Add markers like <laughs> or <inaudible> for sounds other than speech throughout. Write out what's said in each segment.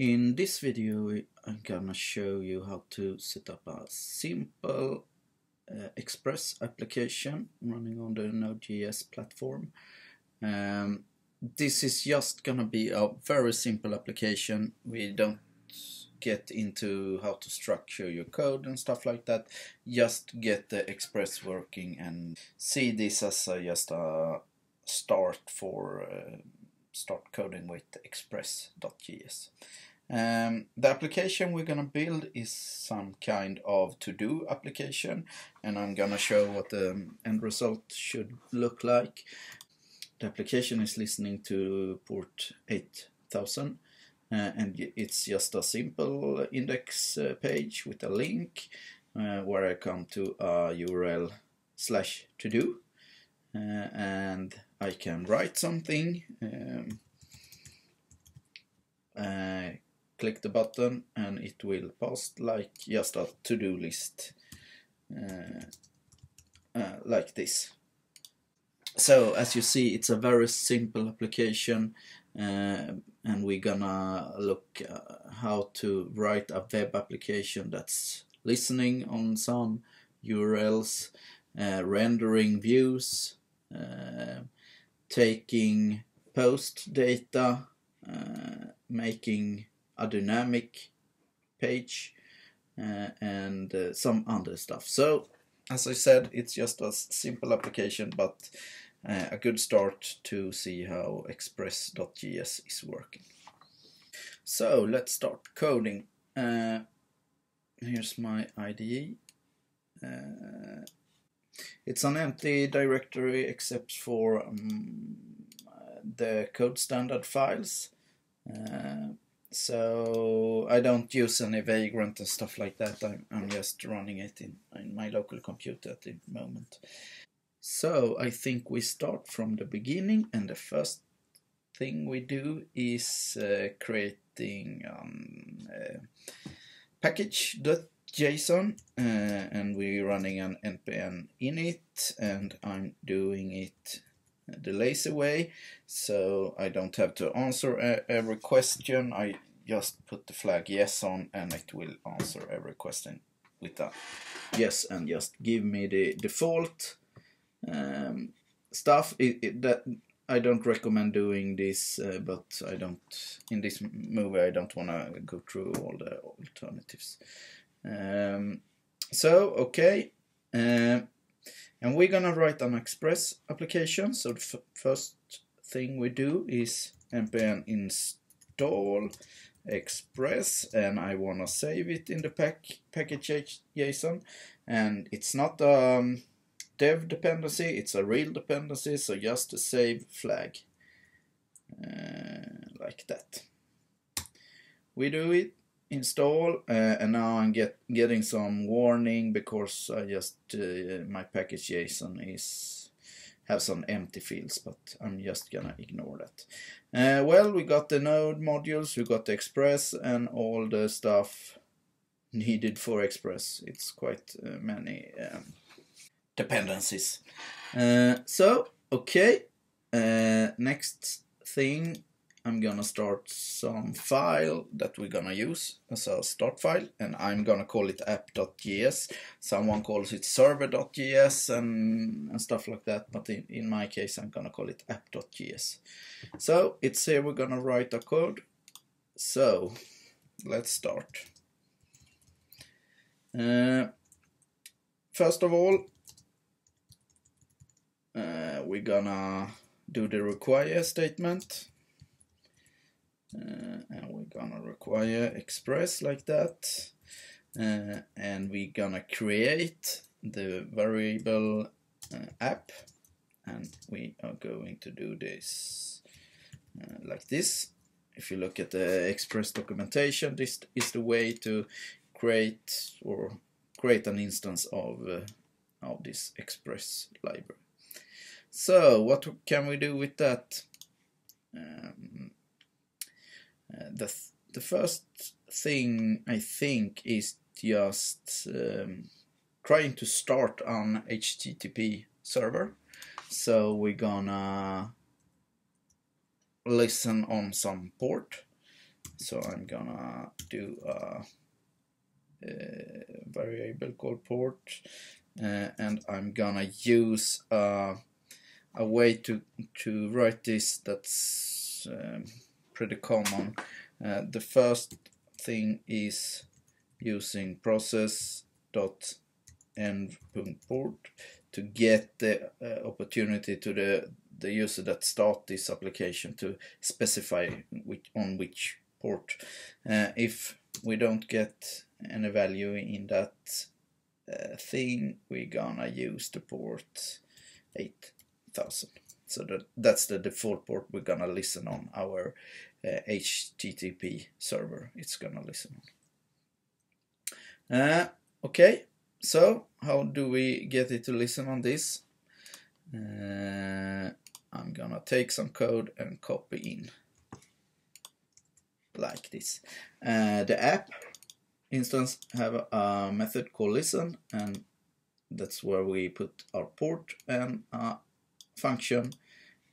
In this video I'm gonna show you how to set up a simple uh, Express application running on the Node.js platform. Um, this is just gonna be a very simple application. We don't get into how to structure your code and stuff like that. Just get the Express working and see this as a, just a start for uh, start coding with express.js. Um, the application we're gonna build is some kind of to-do application and I'm gonna show what the end result should look like. The application is listening to port 8000 uh, and it's just a simple index uh, page with a link uh, where I come to a URL slash to-do uh, and I can write something um, uh, click the button and it will post like just a to-do list uh, uh, like this. So as you see it's a very simple application uh, and we're gonna look uh, how to write a web application that's listening on some URLs, uh, rendering views, uh, taking post data, making a dynamic page uh, and uh, some other stuff. So as I said, it's just a simple application, but uh, a good start to see how express.js is working. So let's start coding. Uh, here's my IDE. Uh, it's an empty directory except for um, the code standard files. So I don't use any Vagrant and stuff like that. I'm, I'm just running it in, in my local computer at the moment. So I think we start from the beginning and the first thing we do is uh, creating um, uh, package.json uh, and we're running an npm init and I'm doing it the lazy way so I don't have to answer every question. I just put the flag yes on and it will answer every question with that yes and just give me the default um, stuff. It, it, that I don't recommend doing this uh, but I don't in this movie I don't want to go through all the alternatives. Um, so okay uh, and we're gonna write an express application. So the first thing we do is npm install express and I wanna save it in the pack package JSON. And it's not a um, dev dependency it's a real dependency so just a save flag. Uh, like that. We do it install uh, and now I'm get getting some warning because I just uh, my package JSON is have some empty fields but I'm just gonna ignore that. Uh, well we got the node modules, we got the express and all the stuff needed for express. It's quite uh, many um, dependencies. Uh, so okay, uh, next thing I'm gonna start some file that we're gonna use as a start file and I'm gonna call it app.js. Someone calls it server.js and, and stuff like that, but in, in my case I'm gonna call it app.js. So it's here we're gonna write a code. So let's start. Uh, first of all, uh, we're gonna do the require statement and we're gonna require express like that. Uh, and we're gonna create the variable uh, app. And we are going to do this uh, like this. If you look at the express documentation this is the way to create or create an instance of uh, of this express library. So what can we do with that? Um, uh, the th the first thing I think is just um, trying to start an HTTP server. So we're gonna listen on some port so I'm gonna do a, a variable called port uh, and I'm gonna use a, a way to to write this that's um, pretty common uh, the first thing is using process dot to get the uh, opportunity to the the user that start this application to specify which, on which port. Uh, if we don't get any value in that uh, thing, we're gonna use the port 8000. So that, that's the default port we're gonna listen on our uh, HTTP server. It's gonna listen on. Uh, okay, so how do we get it to listen on this? Uh, I'm gonna take some code and copy in like this. Uh, the app instance have a method called listen and that's where we put our port and a function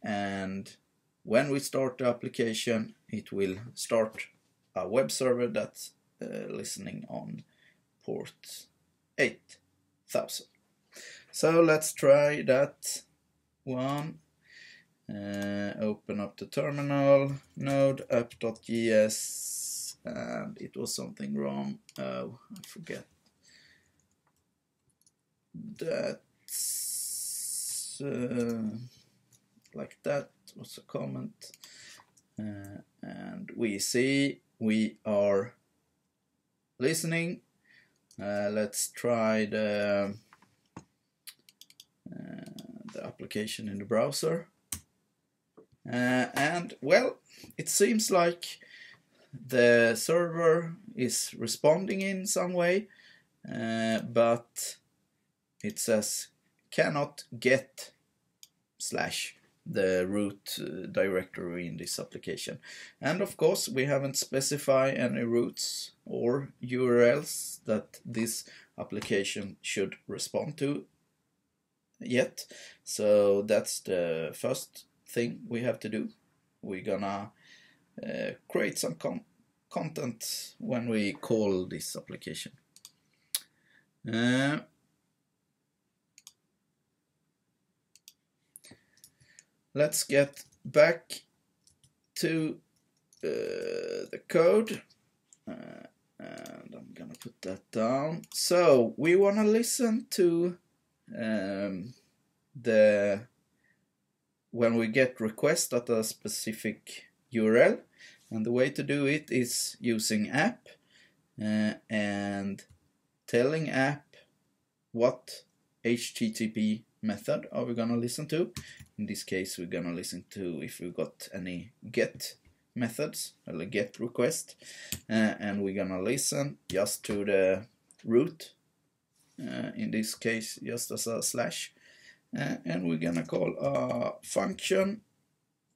and when we start the application it will start a web server that's uh, listening on port 8000 so let's try that one uh, open up the terminal, node app.js, and it was something wrong. Oh, I forget. That's uh, like that was a comment. Uh, and we see we are listening. Uh, let's try the, uh, the application in the browser. Uh, and well, it seems like the server is responding in some way, uh, but it says cannot get slash the root uh, directory in this application. And of course, we haven't specified any routes or URLs that this application should respond to yet. So that's the first thing we have to do. We're gonna uh, create some con content when we call this application. Uh, let's get back to uh, the code uh, and I'm gonna put that down. So we wanna listen to um, the when we get request at a specific URL and the way to do it is using app uh, and telling app what HTTP method are we gonna listen to. In this case we're gonna listen to if we got any get methods, or get request uh, and we're gonna listen just to the root uh, in this case just as a slash uh, and we're gonna call a function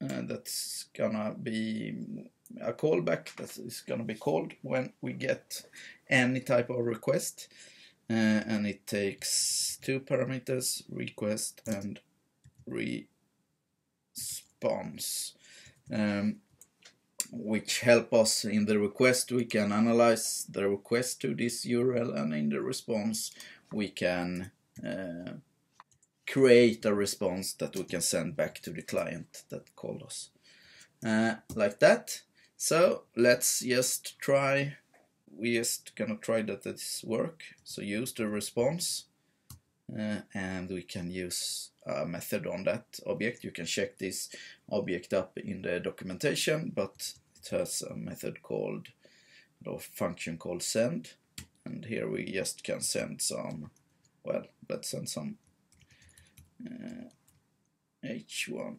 uh, that's gonna be a callback that is gonna be called when we get any type of request uh, and it takes two parameters request and response um, which help us in the request we can analyze the request to this URL and in the response we can uh, create a response that we can send back to the client that called us. Uh, like that. So let's just try, we just gonna try that this work. So use the response uh, and we can use a method on that object. You can check this object up in the documentation, but it has a method called, a function called send. And here we just can send some, well, let's send some uh, h1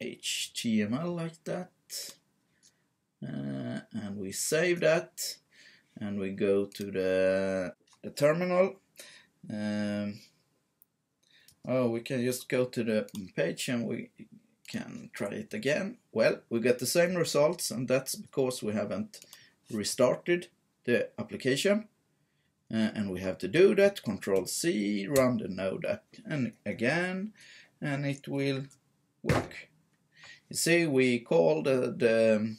HTML like that uh, and we save that and we go to the, the terminal. Um, oh we can just go to the page and we can try it again. Well we get the same results and that's because we haven't restarted the application. Uh, and we have to do that. Control C run the node app and again and it will work. You see we called the, the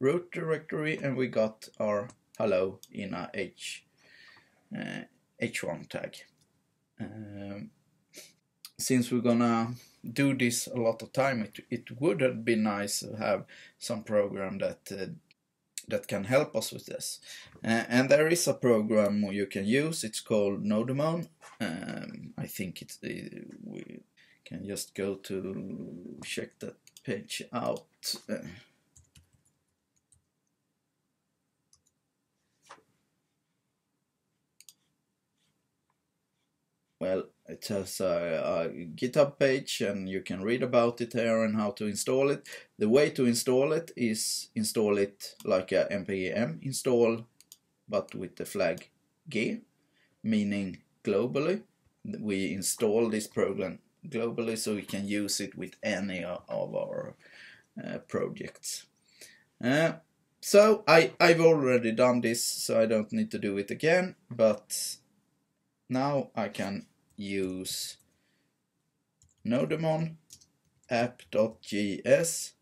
root directory and we got our hello in a H, uh, H1 tag. Um, since we're gonna do this a lot of time, it, it would have been nice to have some program that uh, that can help us with this. Uh, and there is a program you can use. It's called Nodemon. Um, I think it's uh, we can just go to check that page out. Well, it has a, a, GitHub page and you can read about it here and how to install it. The way to install it is install it like a npm install but with the flag g, meaning globally. We install this program globally so we can use it with any of our uh, projects. Uh, so I, I've already done this so I don't need to do it again but now I can use nodemon app.js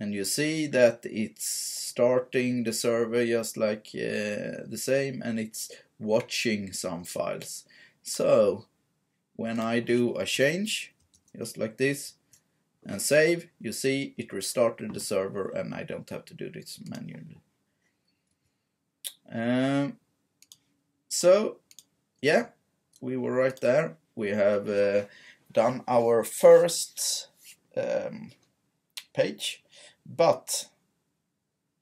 and you see that it's starting the server just like uh, the same and it's watching some files. So when I do a change just like this and save you see it restarted the server and I don't have to do this manually. Um, so yeah we were right there. We have uh, done our first um, page, but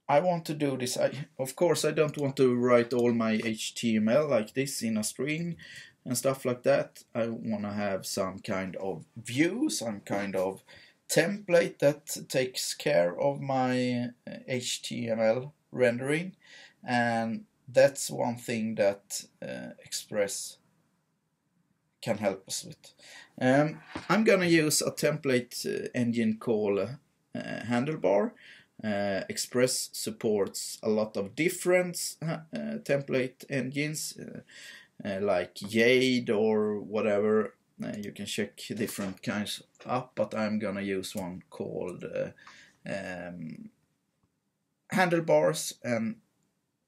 I want to do this. I, of course, I don't want to write all my HTML like this in a string and stuff like that. I want to have some kind of view, some kind of template that takes care of my HTML uh, rendering and that's one thing that uh, Express can help us with. Um, I'm gonna use a template uh, engine called uh, Handlebar. Uh, Express supports a lot of different uh, template engines uh, uh, like Jade or whatever. you can check different kinds up, but I'm gonna use one called um, Handlebars and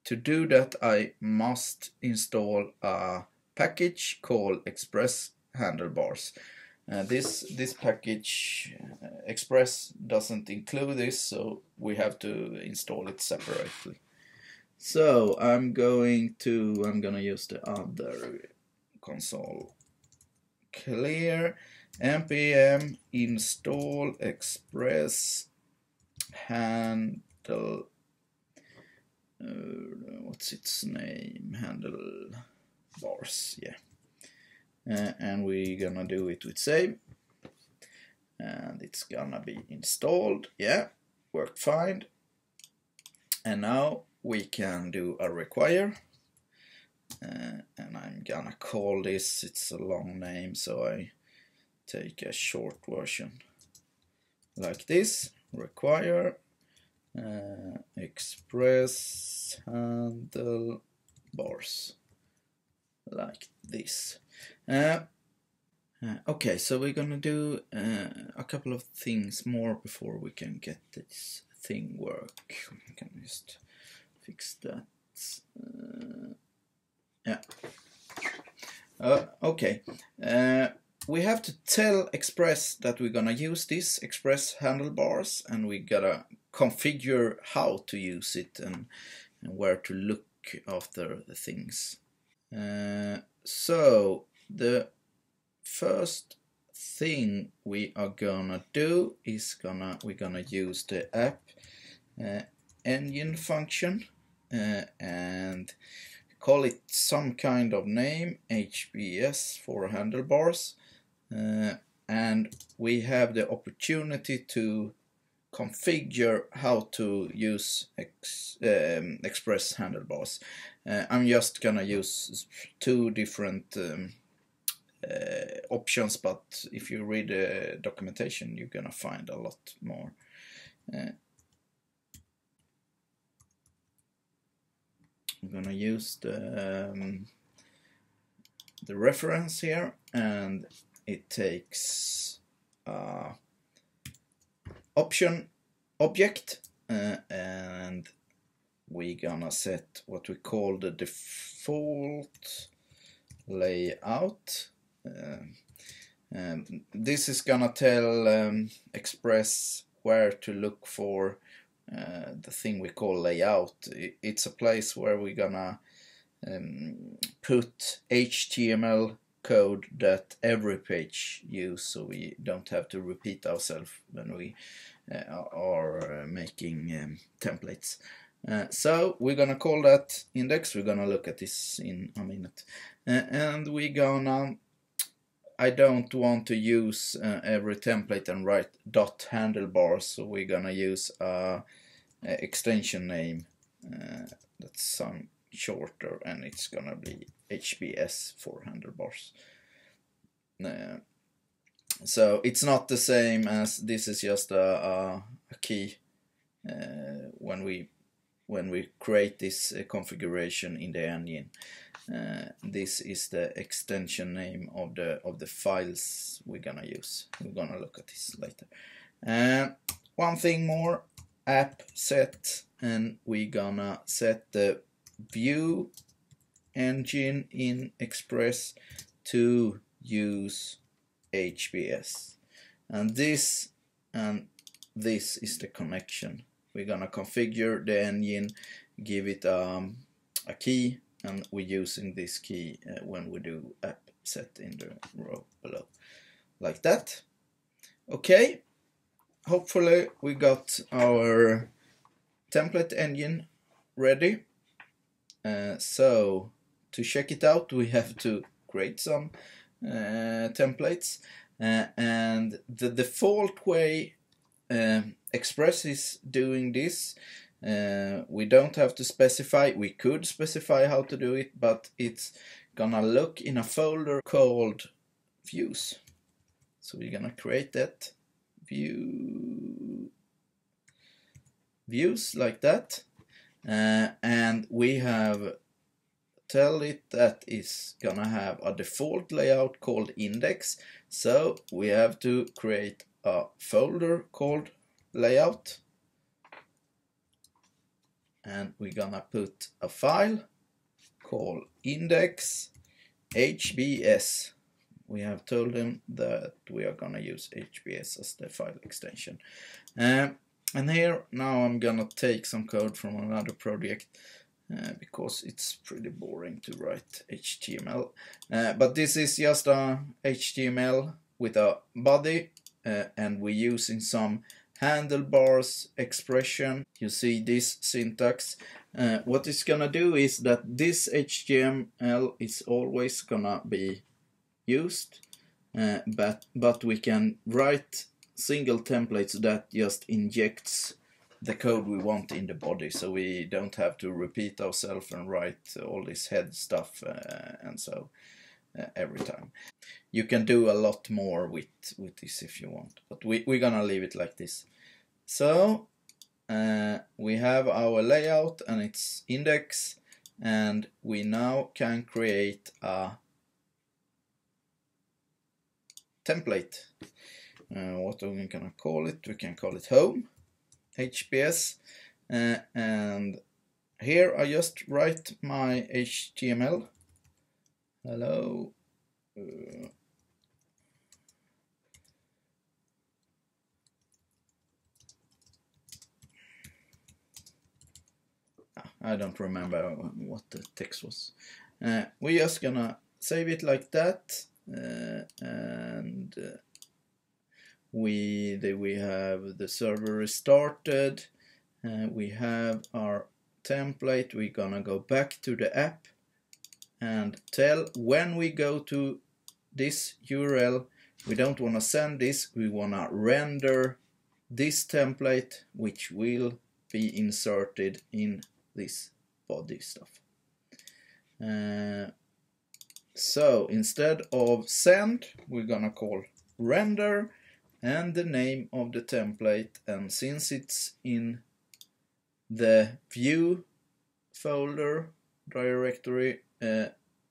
to do that I must install a package called Express Handlebars. Uh, this this package uh, Express doesn't include this, so we have to install it separately. So I'm going to I'm gonna use the other console. Clear. Npm install express handle. Uh, what's its name? Handle bars, yeah. Uh, and we're gonna do it with save. And it's gonna be installed, yeah, worked fine. And now we can do a require. Uh, and I'm gonna call this, it's a long name, so I take a short version like this, require uh, express handle bars like this. Uh, uh, okay, so we're gonna do uh, a couple of things more before we can get this thing work. We can just fix that. Uh, yeah. Uh, okay. Uh, we have to tell Express that we're gonna use this Express handlebars and we gotta configure how to use it and, and where to look after the things. Uh, so the first thing we are gonna do is gonna we're gonna use the app uh, engine function uh, and call it some kind of name HBS for handlebars uh, and we have the opportunity to configure how to use ex, um, express handlebars uh, I'm just gonna use two different um, uh, options, but if you read the documentation, you're gonna find a lot more. Uh, I'm gonna use the um, the reference here, and it takes uh, option object uh, and we're gonna set what we call the default layout uh, um, this is gonna tell um, Express where to look for uh, the thing we call layout. It's a place where we're gonna um, put HTML code that every page use so we don't have to repeat ourselves when we uh, are uh, making um, templates. Uh, so we're gonna call that index, we're gonna look at this in a minute. Uh, and we're gonna I don't want to use uh, every template and write dot handlebars, so we're gonna use a, a extension name uh, that's some shorter, and it's gonna be HBS for handlebars. Uh, so it's not the same as this is just a, a, a key uh, when we when we create this uh, configuration in the engine. Uh, this is the extension name of the of the files we're gonna use. We're gonna look at this later. Uh, one thing more, app set, and we're gonna set the view engine in Express to use HBS. And this and this is the connection. We're gonna configure the engine, give it um, a key and we're using this key uh, when we do app set in the row below like that okay hopefully we got our template engine ready uh, so to check it out we have to create some uh, templates uh, and the default way um, Express is doing this uh, we don't have to specify, we could specify how to do it, but it's gonna look in a folder called views. So we're gonna create that view views like that. Uh, and we have tell it that is gonna have a default layout called index. So we have to create a folder called layout and we're gonna put a file called index HBS. We have told them that we are gonna use HBS as the file extension. Um, and here now I'm gonna take some code from another project uh, because it's pretty boring to write HTML. Uh, but this is just a HTML with a body uh, and we're using some handlebars expression. You see this syntax. Uh, what it's gonna do is that this HTML is always gonna be used, uh, but but we can write single templates that just injects the code we want in the body, so we don't have to repeat ourselves and write all this head stuff uh, and so uh, every time. You can do a lot more with, with this if you want, but we, we're gonna leave it like this. So uh, we have our layout and its index and we now can create a template. Uh, what are we gonna call it? We can call it home, HBS, uh, and here I just write my HTML hello uh, I don't remember what the text was. Uh, we're just gonna save it like that uh, and we we have the server restarted uh, we have our template we're gonna go back to the app and tell when we go to this URL we don't want to send this we want to render this template which will be inserted in this body stuff. Uh, so instead of send we're gonna call render and the name of the template and since it's in the view folder directory uh,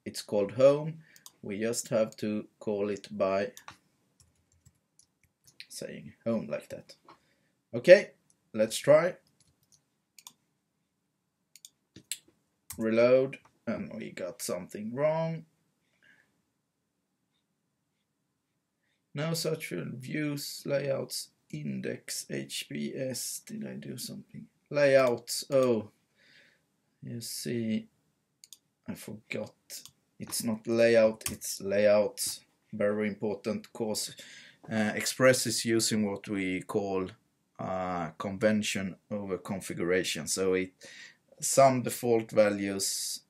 it's called home we just have to call it by saying home like that Okay, let's try. Reload, and we got something wrong. No such views, layouts, index, HBS. Did I do something? Layouts, oh. You see, I forgot. It's not layout, it's layouts. Very important because uh, Express is using what we call uh, convention over configuration. So it some default values,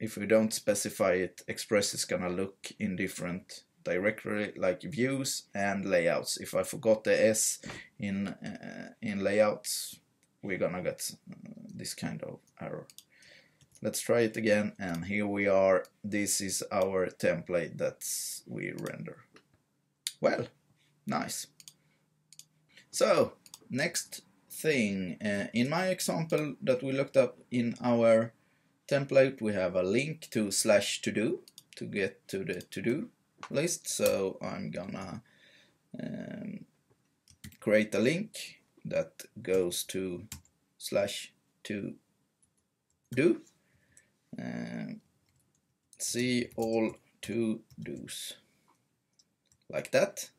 if we don't specify it, Express is gonna look in different directory like views and layouts. If I forgot the S in uh, in layouts, we're gonna get uh, this kind of error. Let's try it again and here we are. This is our template that we render. Well, nice. So, next thing. Uh, in my example that we looked up in our template, we have a link to slash to do to get to the to do list. So I'm gonna um, create a link that goes to slash to do. Um, see all to dos like that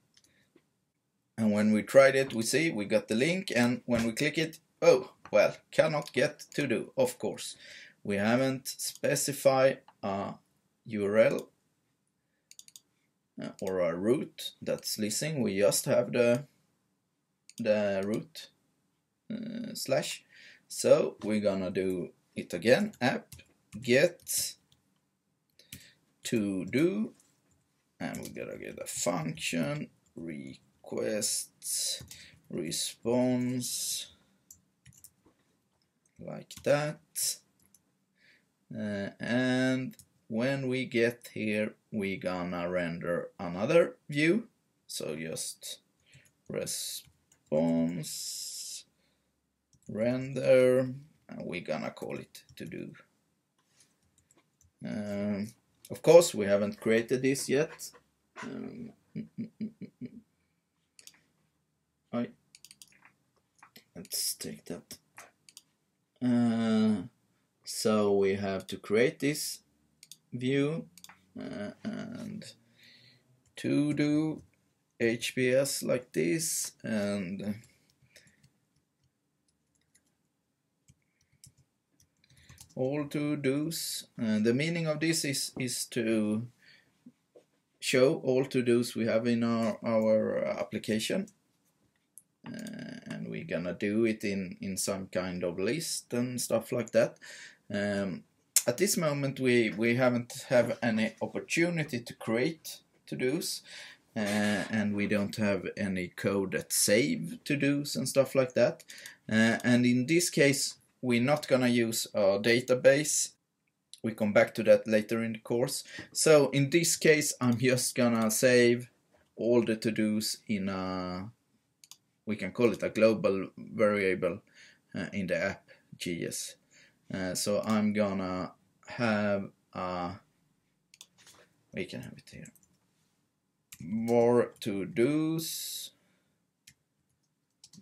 and when we tried it we see we got the link and when we click it oh well cannot get to do of course we haven't specified a URL or a root that's listening we just have the the root uh, slash. So we're gonna do it again. App get to do. And we're gonna get a function. Re request response. Like that. Uh, and when we get here we gonna render another view so just response render and we gonna call it to do um, of course we haven't created this yet um. Right. Let's take that. Uh, so we have to create this view uh, and to do HBS like this and all to do's. and the meaning of this is is to show all to do's we have in our, our application uh, and we're gonna do it in in some kind of list and stuff like that um, at this moment we we haven't have any opportunity to create to-dos uh, and we don't have any code that save to-dos and stuff like that. Uh, and in this case we're not gonna use our database. We come back to that later in the course. So in this case I'm just gonna save all the to-dos in a we can call it a global variable uh, in the app JS. Uh, so I'm gonna have a, we can have it here, more to do's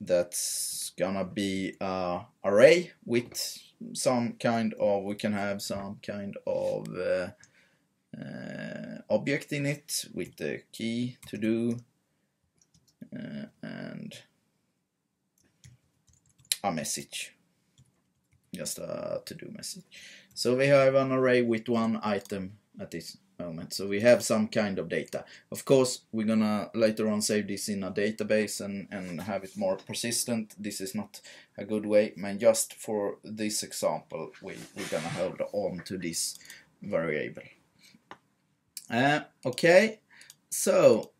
that's gonna be a array with some kind of, we can have some kind of uh, uh, object in it with the key to do and a message just a to-do message so we have an array with one item at this moment. So we have some kind of data. Of course we're gonna later on save this in a database and and have it more persistent. This is not a good way man. Just for this example we, we're gonna hold on to this variable. Uh, okay. So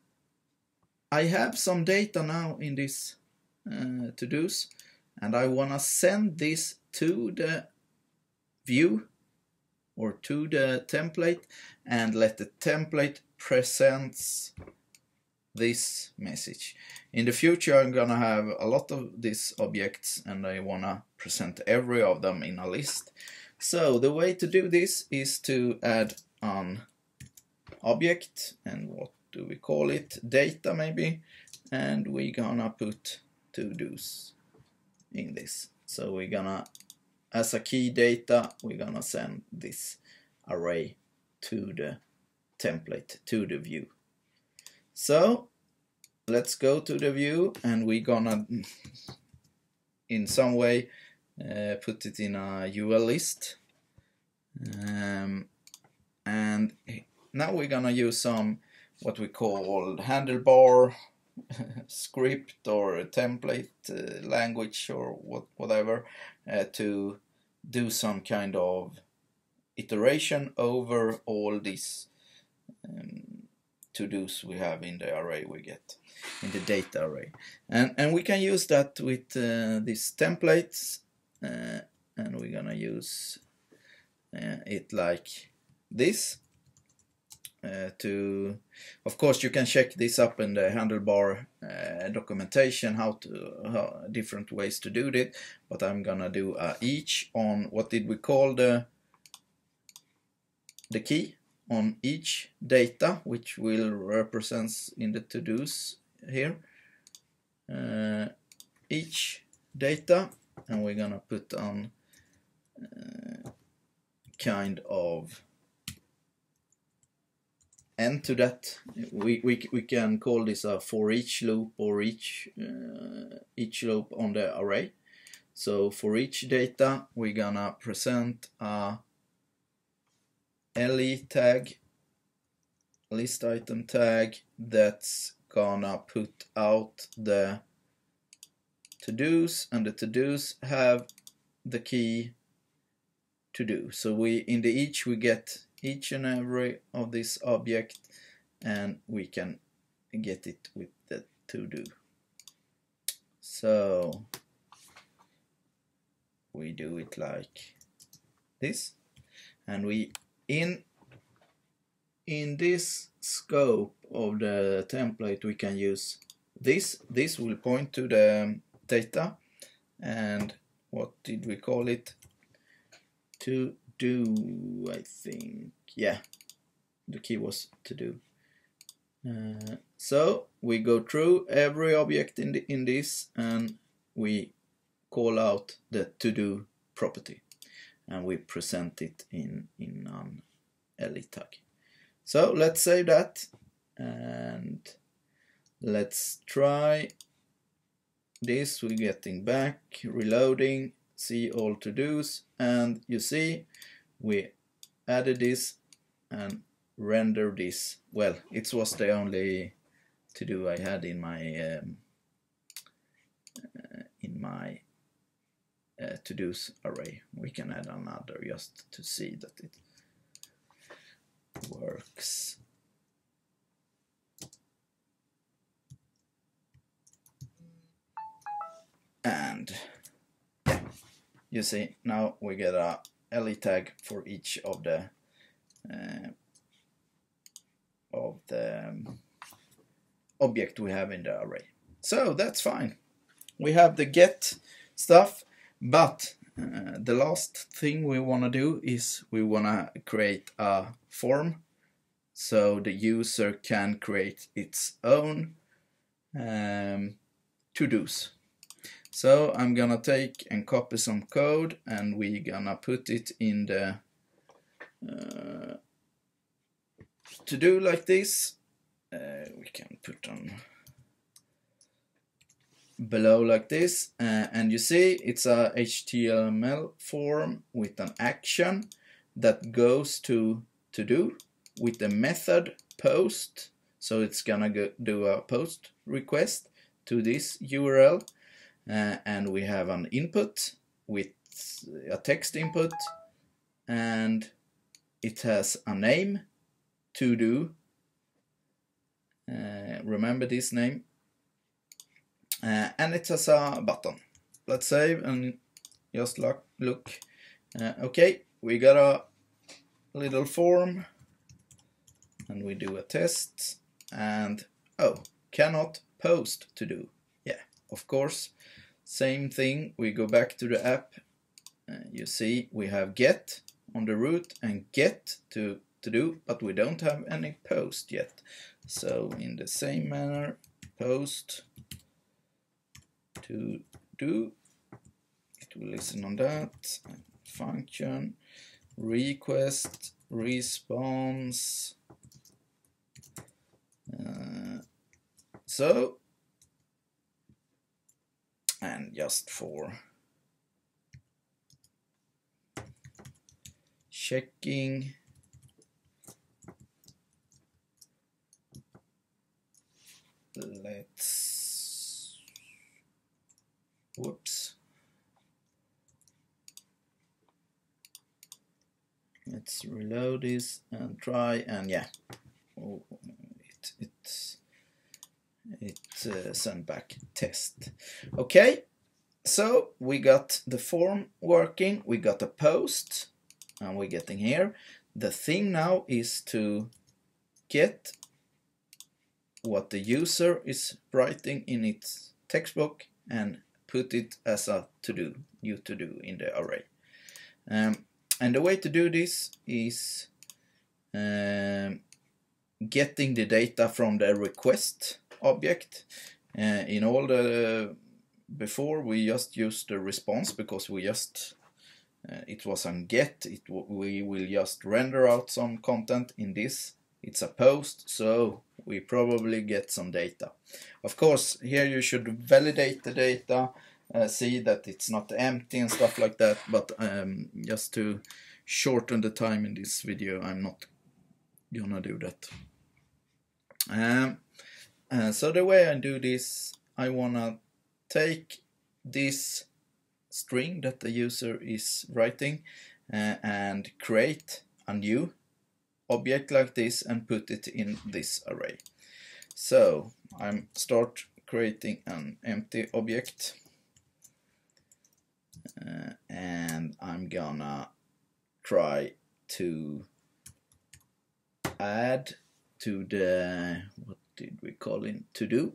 I have some data now in this uh, to-dos and I want to send this to the view or to the template and let the template presents this message. In the future I'm gonna have a lot of these objects and I wanna present every of them in a list. So the way to do this is to add an object and what do we call it? Data maybe and we gonna put to do's in this. So we're gonna, as a key data, we're gonna send this array to the template, to the view. So let's go to the view and we're gonna <laughs> in some way uh, put it in a UL list. Um, and now we're gonna use some what we call handlebar <laughs> script or template uh, language or what, whatever uh, to do some kind of iteration over all these um, to-dos we have in the array we get in the data array. And and we can use that with uh, these templates uh, and we're gonna use uh, it like this uh, to of course you can check this up in the handlebar uh, documentation how to how, different ways to do it but I'm gonna do uh, each on what did we call the the key? On each data which will represents in the to-dos here. Uh, each data and we're gonna put on uh, kind of end to that. We, we, we can call this a for each loop or each, uh, each loop on the array. So for each data, we're gonna present a LI tag, list item tag, that's gonna put out the to-dos and the to-dos have the key to do. So we in the each we get each and every of this object and we can get it with the to do. So we do it like this and we in in this scope of the template we can use this this will point to the data and what did we call it to do I think. Yeah. The key was to do. Uh, so we go through every object in the, in this and we call out the to do property. And we present it in in an LI tag. So let's save that and let's try this. We're getting back reloading see all to-dos and you see we added this and render this. Well it was the only to-do I had in my um, uh, in my uh, to-dos array. We can add another just to see that it works. And yeah, you see now we get a LI tag for each of the uh, of the um, object we have in the array. So that's fine. We have the get stuff, but uh, the last thing we want to do is we want to create a form so the user can create its own um, to-dos. So I'm gonna take and copy some code and we're gonna put it in the uh, to do like this. Uh, we can put on below like this. Uh, and you see it's a HTML form with an action that goes to to do with the method post. So it's gonna go do a post request to this URL uh, and we have an input with a text input and it has a name to do. Uh, remember this name. Uh, and it has a button. Let's save and just look, look. Uh, okay we got a little form and we do a test and oh cannot post to do. Yeah of course same thing, we go back to the app. Uh, you see we have get on the root and get to, to do, but we don't have any post yet. So in the same manner, post to do it will listen on that. Function, request, response. Uh, so, and just for checking. Let's whoops. Let's reload this and try and yeah. Oh, it it uh, sent back test. Okay so we got the form working we got a post and we're getting here. The thing now is to get what the user is writing in its textbook and put it as a to-do, new to-do in the array. Um, and the way to do this is um, getting the data from the request object. Uh, in all the before we just used the response because we just uh, it was on get it we will just render out some content in this it's a post so we probably get some data. Of course, here you should validate the data, uh, see that it's not empty and stuff like that, but um, just to shorten the time in this video, I'm not gonna do that. Um, uh, so the way I do this, I wanna take this string that the user is writing uh, and create a new object like this and put it in this array. So I'm start creating an empty object uh, and I'm gonna try to add to the what did we call in to do?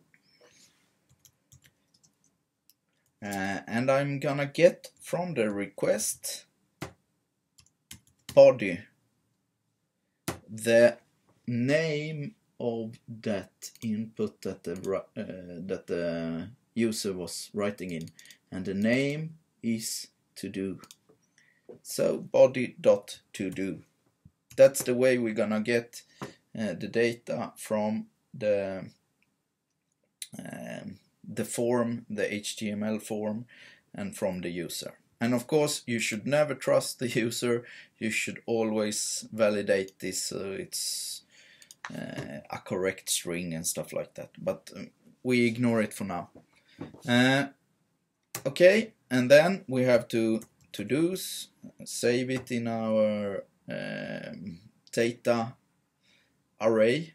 Uh, and I'm gonna get from the request body the name of that input that the uh, that the user was writing in and the name is to do. So body dot to do. That's the way we're gonna get uh, the data from the um, the form the HTML form and from the user and of course, you should never trust the <laughs> user. You should always validate this so it's uh, a correct string and stuff like that. But um, we ignore it for now. Uh, okay, and then we have to to do's, save it in our um, data array,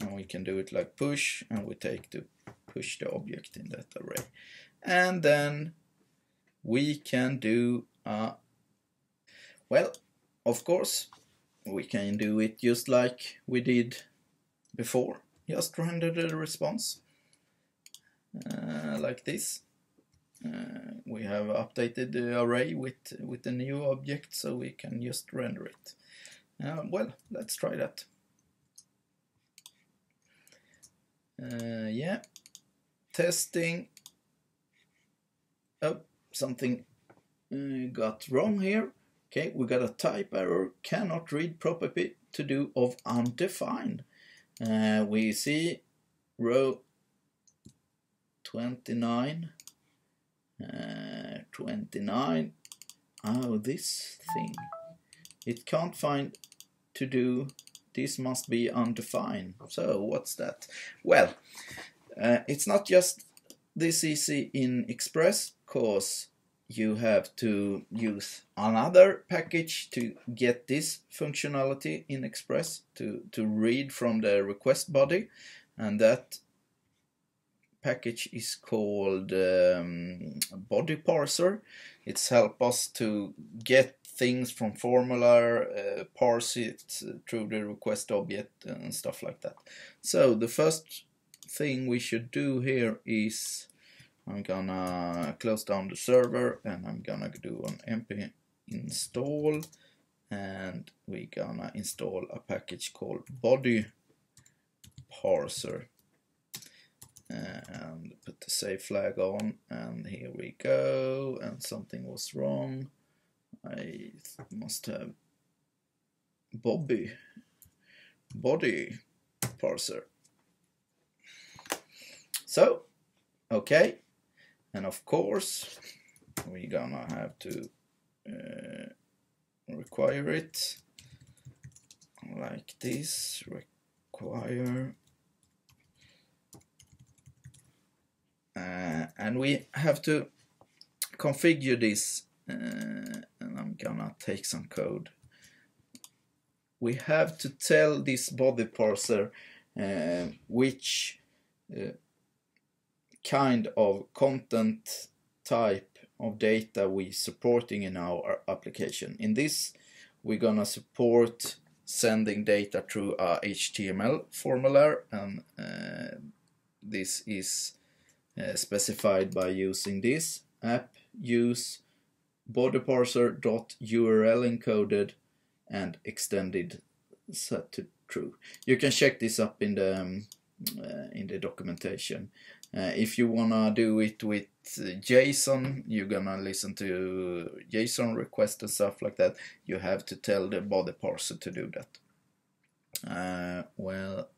and we can do it like push, and we take to push the object in that array, and then we can do uh, well of course we can do it just like we did before. Just render the response uh, like this. Uh, we have updated the array with with the new object so we can just render it. Uh, well let's try that uh, yeah. Testing. Oh something uh, got wrong here. Okay, we got a type error, cannot read property to do of undefined. Uh, we see row 29, uh, 29, oh this thing, it can't find to do, this must be undefined. So what's that? Well, uh, it's not just this easy in Express, because you have to use another package to get this functionality in Express to, to read from the request body and that package is called um, body parser it's help us to get things from formula uh, parse it through the request object and stuff like that. So the first thing we should do here is I'm gonna close down the server and I'm gonna do an npm install and we're gonna install a package called body parser. And put the save flag on and here we go and something was wrong I must have Bobby. Body parser. So okay. And of course we're gonna have to uh, require it. Like this require. Uh, and we have to configure this uh, and I'm gonna take some code we have to tell this body parser uh, which uh, kind of content type of data we're supporting in our application. In this we're gonna support sending data through a HTML formula and uh, this is uh, specified by using this app use body parser dot URL encoded and extended set to true. You can check this up in the um, uh, in the documentation. Uh, if you wanna do it with JSON, you're gonna listen to JSON requests and stuff like that. You have to tell the body parser to do that. Uh, well,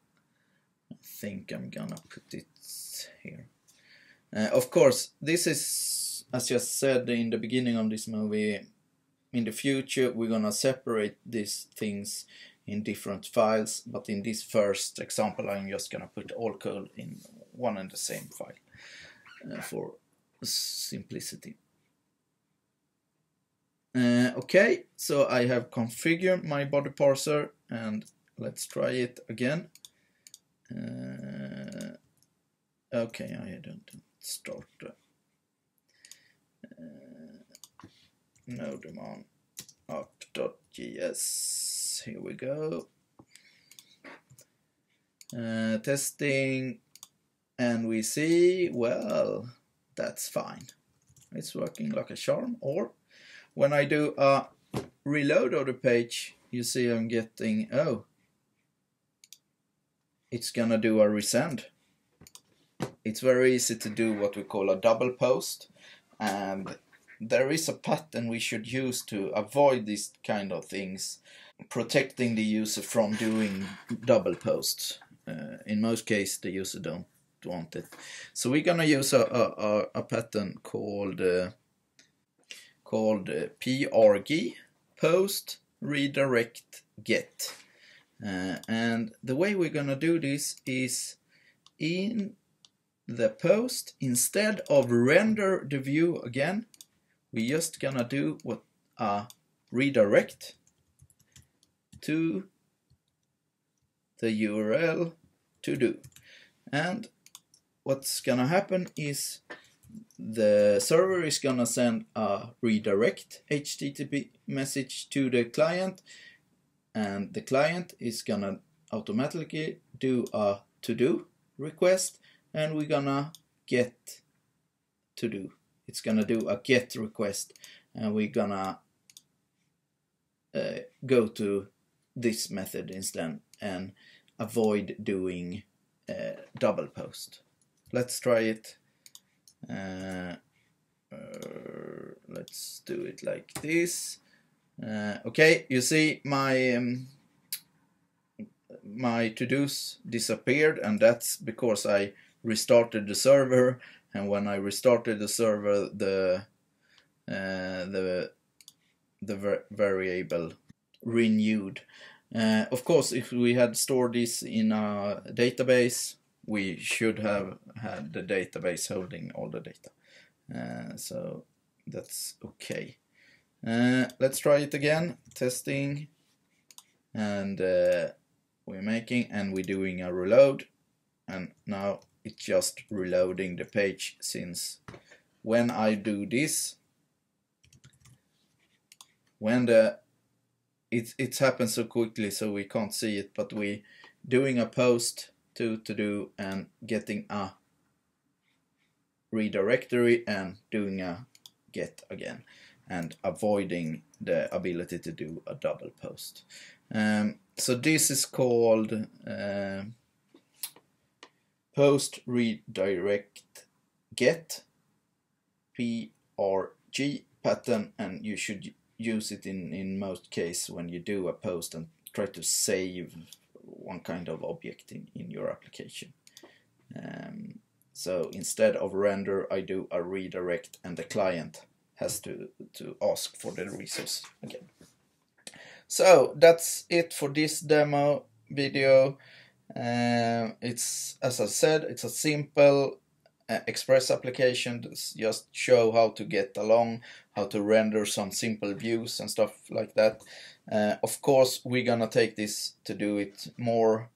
I think I'm gonna put it here. Uh, of course, this is, as just said in the beginning of this movie, in the future we're gonna separate these things in different files but in this first example I'm just gonna put all code in one and the same file uh, for simplicity. Uh, okay, so I have configured my body parser and let's try it again. Uh, okay, I don't start nodemon app.js. Here we go. Uh, testing, and we see, well, that's fine. It's working like a charm. Or when I do a reload of the page, you see I'm getting, oh, it's gonna do a resend. It's very easy to do what we call a double post and there is a pattern we should use to avoid these kind of things, protecting the user from doing double posts. Uh, in most cases, the user don't want it. So we're gonna use a, a, a pattern called uh, called uh, PRG post redirect get. Uh, and the way we're gonna do this is in the post instead of render the view again we just gonna do what a redirect to the URL to do. And what's gonna happen is the server is gonna send a redirect HTTP message to the client and the client is gonna automatically do a to do request and we're gonna get to do it's gonna do a get request and we're gonna uh, go to this method instead and avoid doing uh, double post. Let's try it. Uh, uh let's do it like this. Uh, okay, you see my um, my to-dos disappeared and that's because I restarted the server and when I restarted the server the uh, the the variable renewed. Uh, of course if we had stored this in a database we should have had the database holding all the data. Uh, so that's okay. Uh, let's try it again testing. And uh, we're making and we're doing a reload. And now it's just reloading the page since when I do this when the it it happens so quickly so we can't see it but we doing a post to to do and getting a redirectory and doing a get again and avoiding the ability to do a double post. Um, so this is called uh, post redirect get PRG pattern and you should use it in, in most cases when you do a post and try to save one kind of object in, in your application. Um, so instead of render I do a redirect and the client has to, to ask for the resource again. So that's it for this demo video. Uh, it's as I said, it's a simple uh, Express application just show how to get along, how to render some simple views and stuff like that. Uh, of course, we're gonna take this to do it more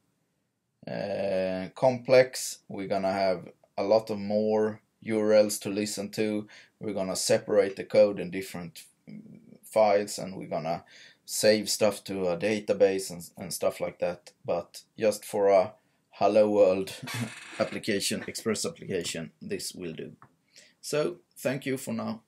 uh, complex. We're gonna have a lot of more URLs to listen to. We're gonna separate the code in different mm, files and we're gonna save stuff to a database and, and stuff like that. But just for a hello world <laughs> application, Express application, this will do. So thank you for now.